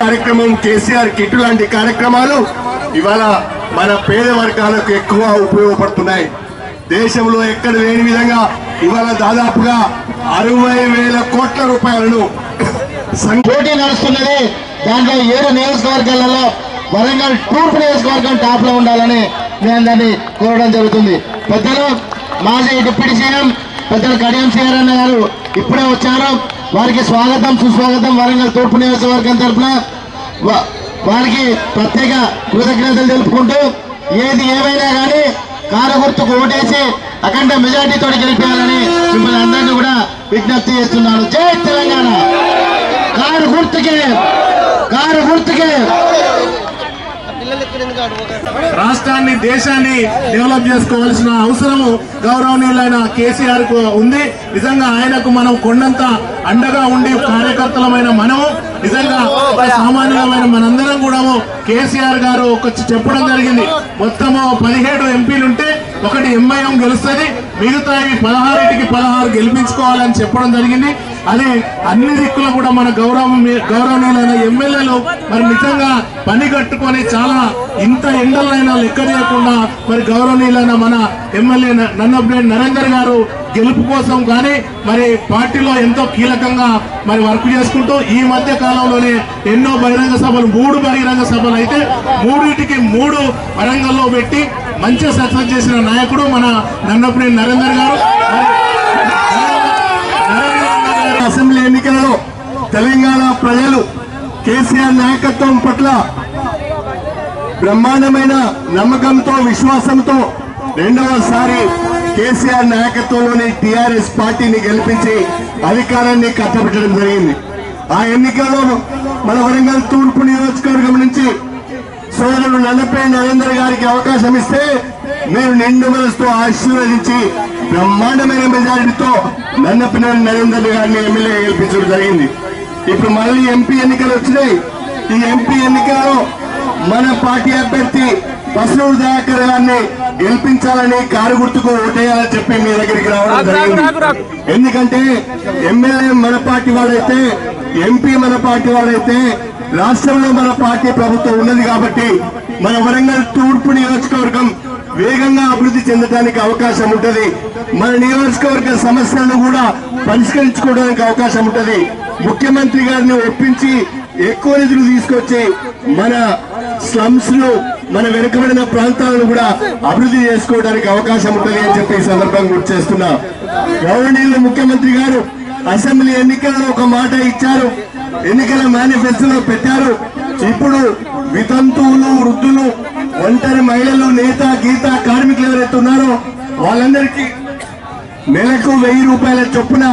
కార్యక్రమం కేసీఆర్ కిట్ లాంటి కార్యక్రమాలు ఇవాళ మన పేద వర్గాలకు ఎక్కువ ఉపయోగపడుతున్నాయి. దేశంలో ఎక్కడ లేని విధంగా ఇవాళ దాదాపుగా అరవై వేల కోట్ల రూపాయలను పోటీ నడుస్తున్నది. దాంట్లో ఏడు నియోజకవర్గాలలో వరంగల్ టూర్పు నియోజకవర్గం టాప్లో ఉండాలని నేను దాన్ని కోరడం జరుగుతుంది. పెద్దలు మాజీ డిప్యూటీ సీఎం పెద్దలు కడియం శ్రీహరణ గారు ఇప్పుడే వచ్చారు. వారికి స్వాగతం సుస్వాగతం. వరంగల్ తూర్పు నియోజకవర్గం తరఫున వారికి ప్రత్యేక కృతజ్ఞతలు తెలుపుకుంటూ ఏది ఏమైనా కానీ కారు గుర్తుకు ఓటేసి అఖండ మెజార్టీతో గెలిపేయాలని మిమ్మల్ని అందరినీ కూడా విజ్ఞప్తి చేస్తున్నాను. జై తెలంగాణ! కారు గుర్తుకే కారు గుర్తుకే రాష్ట్రాన్ని దేశాన్ని డెవలప్ చేసుకోవాల్సిన అవసరము గౌరవనీయులైన కేసీఆర్కు ఉంది. నిజంగా ఆయనకు మనం కొండంత అండగా ఉండి కార్యకర్తలమైన మనము నిజంగా ఒక సామాన్యమైన మనందరం కూడా కేసీఆర్ గారు ఒక చెప్పడం జరిగింది. మొత్తము పదిహేడు ఎంపీలుంటే ఒకటి ఎంఐఎం గెలుస్తుంది మిగతా ఈ పదహారుకి పదహారు గెలిపించుకోవాలని చెప్పడం జరిగింది. అదే అన్ని దిక్కులు కూడా మన గౌరవం గౌరవనీయులైన ఎమ్మెల్యేలు మరి నిజంగా పని కట్టుకొని చాలా ఇంత ఎండలైనా లెక్క చేయకుండా మరి గౌరవనీయులైన మన ఎమ్మెల్యే నన్నబ్లేడ్ నరేందర్ గారు గెలుపు కోసం కానీ మరి పార్టీలో ఎంతో కీలకంగా మరి వర్క్ చేసుకుంటూ ఈ మధ్య కాలంలోనే ఎన్నో బహిరంగ సభలు మూడు బహిరంగ సభలు అయితే మూడింటికి మూడు వరంగల్లో పెట్టి మంచి సక్సెస్ చేసిన నాయకుడు మన నన్నపనేని నరేందర్ గారు. అసెంబ్లీ ఎన్నికలలో తెలంగాణ ప్రజలు కేసీఆర్ నాయకత్వం పట్ల బ్రహ్మాండమైన నమ్మకంతో విశ్వాసంతో రెండవసారి కేసీఆర్ నాయకత్వంలోని టిఆర్ఎస్ పార్టీని గెలిపించి అధికారాన్ని కట్టబెట్టడం జరిగింది. ఆ ఎన్నికల్లో మన వరంగల్ తూర్పు నియోజకవర్గం నుంచి సోదరుడు నల్లపేట నరేందర్ గారికి అవకాశం ఇస్తే మీరు నిండు మనసుతో ఆశీర్వదించి బ్రహ్మాండమైన మెజారిటీతో నన్నపనేని నరేందర్ గారిని ఎమ్మెల్యే గెలిపించడం జరిగింది. ఇప్పుడు మళ్ళీ ఎంపీ ఎన్నికలు వచ్చినాయి. ఈ ఎంపీ ఎన్నికలలో మన పార్టీ అభ్యర్థి పసునూరు దయాకర్ గారిని గెలిపించాలని కారు గుర్తుకు ఓటేయాలని చెప్పి మీ దగ్గరికి రావడం జరిగింది. ఎందుకంటే ఎమ్మెల్యే మన పార్టీ వాడైతే ఎంపీ మన పార్టీ వాడైతే రాష్ట్రంలో మన పార్టీ ప్రభుత్వం ఉన్నది కాబట్టి మన వరంగల్ తూర్పు నియోజకవర్గం వేగంగా అభివృద్ధి చెందడానికి అవకాశం ఉంటది. మన నియోజకవర్గ సమస్యలను కూడా పరిష్కరించుకోవడానికి అవకాశం ఉంటది. ముఖ్యమంత్రి గారిని ఒప్పించి ఎక్కువ నిధులు తీసుకొచ్చి మన స్లమ్స్ను మన వెనుకబడిన ప్రాంతాలను కూడా అభివృద్ధి చేసుకోవడానికి అవకాశం ఉంటుంది అని చెప్పి ఈ సందర్భంగా గుర్తు చేస్తున్నా. గౌరవనీయులు ముఖ్యమంత్రి గారు అసెంబ్లీ ఎన్నికల్లో ఒక మాట ఇచ్చారు. ఎన్నికల మేనిఫెస్టోలో పెట్టారు. ఇప్పుడు వితంతువులు వృద్ధులు ఒంటరి మహిళలు నేత గీత కార్మికులు ఎవరైతే ఉన్నారో వాళ్ళందరికీ నెలకు వెయ్యి రూపాయల చొప్పున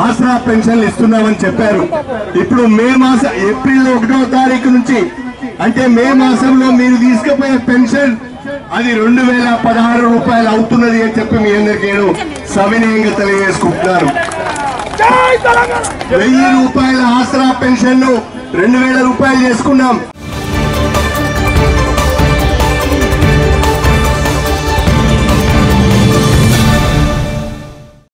ఆసరా పెన్షన్లు ఇస్తున్నామని చెప్పారు. ఇప్పుడు మే మాస ఏప్రిల్ ఒకటో తారీఖు నుంచి అంటే మే మాసంలో మీరు తీసుకుపోయే పెన్షన్ అది రెండు వేల పదహారు రూపాయలు అవుతున్నది అని చెప్పి మీ అందరికీ నేను సవినయంగా తెలియజేసుకుంటున్నారు వెయ్యి రూపాయల ఆసరా పెన్షన్ను రెండు వేల రూపాయలు చేసుకున్నాం.